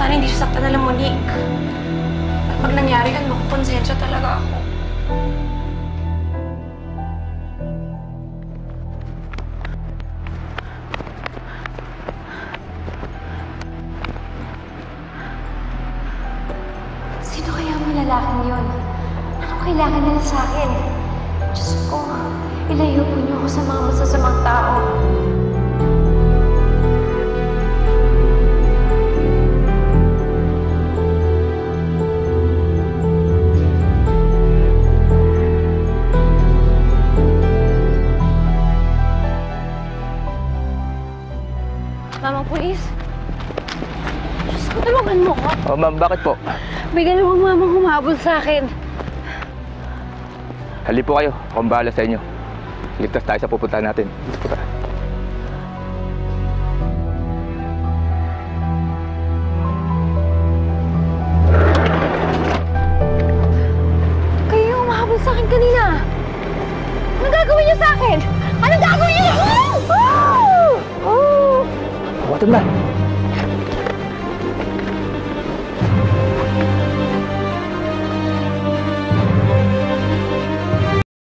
Sana hindi siya saktan na Monique. At pag nangyari yun, makukonsensya talaga ako. Sino kaya ang lalaking yun? Ano kailangan nila sa akin? Diyos ko, ilayo po niyo ako sa mga masasamang tao. Mamang pulis. Diyos ko, tulungan mo ko. Oh, ma'am, bakit po? May dalawang mamang humabol sa akin. Hali po kayo. Ako ang bahala sa inyo. Ligtas tayo sa pupuntahan natin. Pupunta. Kayo yung humahabol sa akin kanina. Anong gagawin niyo sa akin? 真的。